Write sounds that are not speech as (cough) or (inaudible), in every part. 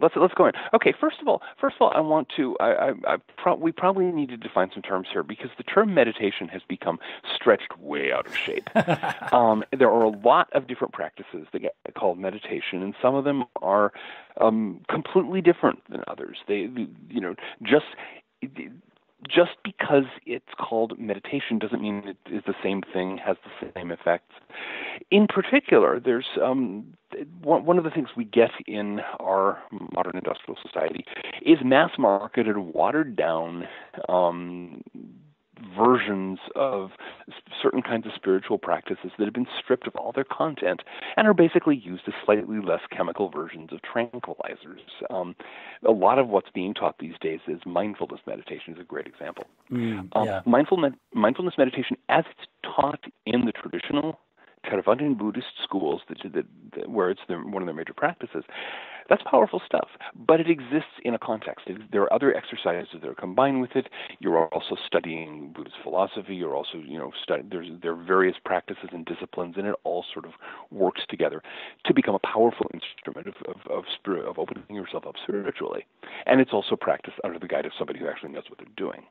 let's let's go in. Okay, first of all, first of all, I want to. I, I, I pro- we probably need to define some terms here because the term meditation has become stretched way out of shape. (laughs) um, there are a lot of different practices that get called meditation, and some of them are um, completely different than others. They, you know, just just because it's called meditation doesn't mean it is the same thing, has the same effects. In particular, there's um, one of the things we get in our modern industrial society is mass marketed, watered down um, versions of certain kinds of spiritual practices that have been stripped of all their content and are basically used as slightly less chemical versions of tranquilizers. Um, a lot of what's being taught these days is mindfulness meditation is a great example. Mm, yeah. um, mindful mindfulness meditation, as it's taught in the traditional Buddhist schools, that, that, that, where it's their, one of their major practices, that's powerful stuff, but it exists in a context. There are other exercises that are combined with it. You're also studying Buddhist philosophy. You're also, you know, study, there's there are various practices and disciplines, and it all sort of works together to become a powerful instrument of of, of, spirit, of opening yourself up spiritually. And it's also practiced under the guide of somebody who actually knows what they're doing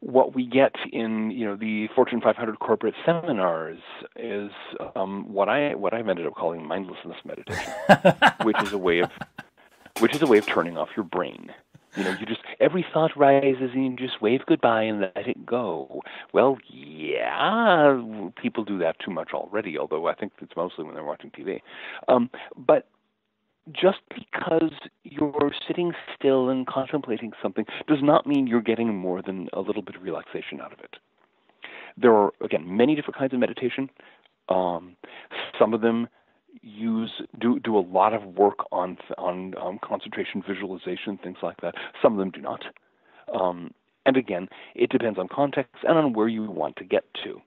what we get in you know the Fortune 500 corporate seminars is um, what I what I've ended up calling mindlessness meditation, (laughs) which is a way of which is a way of turning off your brain. You know, you just every thought rises and you just wave goodbye and let it go. Well, yeah, people do that too much already. Although I think it's mostly when they're watching TV. Um, but just because you're sitting still and contemplating something does not mean you're getting more than a little bit of relaxation out of it. There are, again, many different kinds of meditation. Um, some of them use do do a lot of work on on um, concentration, visualization, things like that. Some of them do not. Um, and again, it depends on context and on where you want to get to.